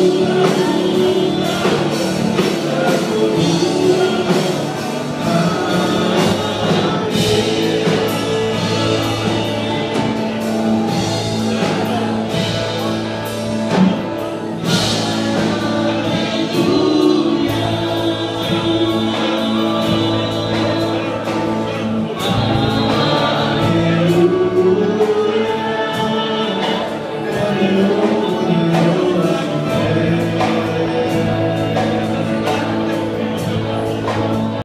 Ooh.